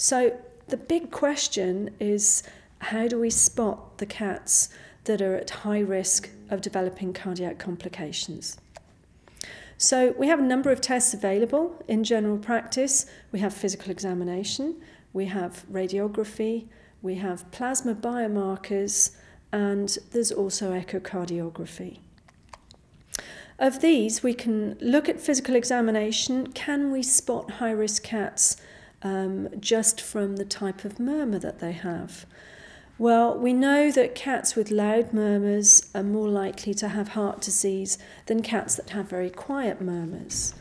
So the big question is how do we spot the cats that are at high risk of developing cardiac complications? So we have a number of tests available in general practice. We have physical examination, we have radiography, we have plasma biomarkers, and there's also echocardiography. Of these, we can look at physical examination. Can we spot high risk cats um, just from the type of murmur that they have. Well, we know that cats with loud murmurs are more likely to have heart disease than cats that have very quiet murmurs.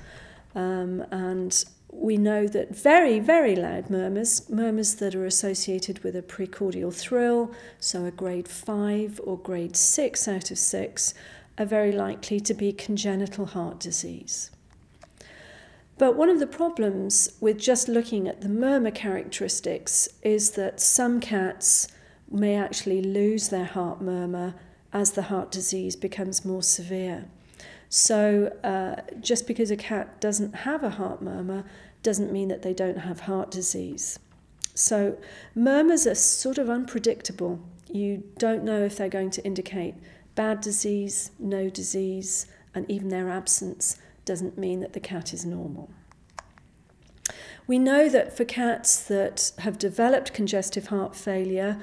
Um, and we know that very, very loud murmurs, murmurs that are associated with a precordial thrill, so a grade 5 or grade 6 out of 6, are very likely to be congenital heart disease. But one of the problems with just looking at the murmur characteristics is that some cats may actually lose their heart murmur as the heart disease becomes more severe. So, uh, just because a cat doesn't have a heart murmur doesn't mean that they don't have heart disease. So, murmurs are sort of unpredictable. You don't know if they're going to indicate bad disease, no disease, and even their absence doesn't mean that the cat is normal. We know that for cats that have developed congestive heart failure,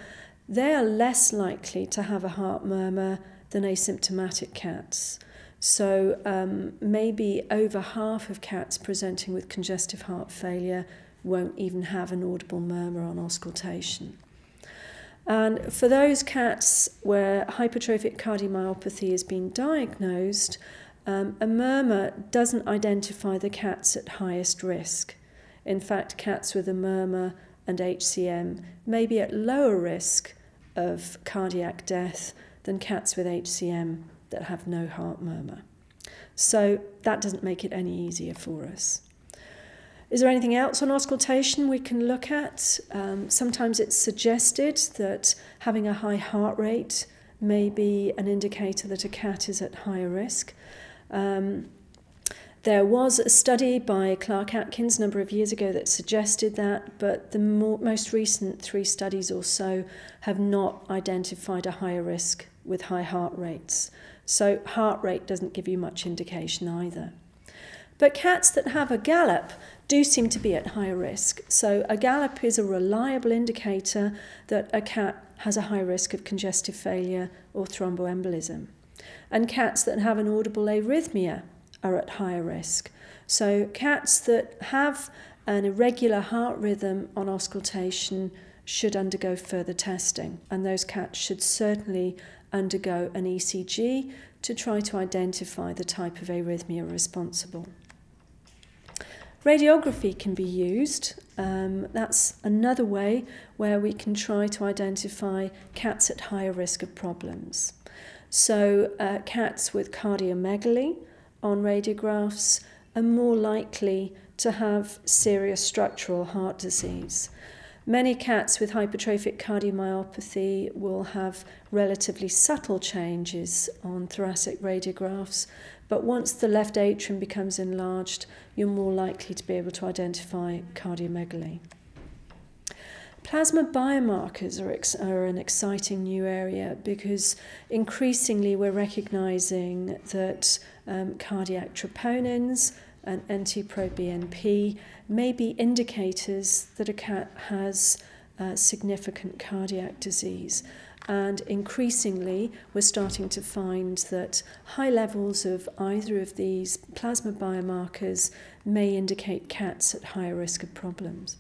they are less likely to have a heart murmur than asymptomatic cats. So um, maybe over half of cats presenting with congestive heart failure won't even have an audible murmur on auscultation. And for those cats where hypertrophic cardiomyopathy has been diagnosed, um, a murmur doesn't identify the cats at highest risk. In fact, cats with a murmur and HCM may be at lower risk of cardiac death than cats with HCM that have no heart murmur. So that doesn't make it any easier for us. Is there anything else on auscultation we can look at? Um, sometimes it's suggested that having a high heart rate may be an indicator that a cat is at higher risk. Um, there was a study by Clark Atkins a number of years ago that suggested that, but the more, most recent three studies or so have not identified a higher risk with high heart rates. So, heart rate doesn't give you much indication either. But cats that have a gallop do seem to be at higher risk. So, a gallop is a reliable indicator that a cat has a high risk of congestive failure or thromboembolism. And cats that have an audible arrhythmia are at higher risk. So cats that have an irregular heart rhythm on auscultation should undergo further testing and those cats should certainly undergo an ECG to try to identify the type of arrhythmia responsible. Radiography can be used. Um, that's another way where we can try to identify cats at higher risk of problems. So uh, cats with cardiomegaly on radiographs are more likely to have serious structural heart disease. Many cats with hypertrophic cardiomyopathy will have relatively subtle changes on thoracic radiographs, but once the left atrium becomes enlarged, you're more likely to be able to identify cardiomegaly. Plasma biomarkers are, ex- are an exciting new area because increasingly we're recognizing that um, cardiac troponins and NT-proBNP may be indicators that a cat has uh, significant cardiac disease. And increasingly, we're starting to find that high levels of either of these plasma biomarkers may indicate cats at higher risk of problems.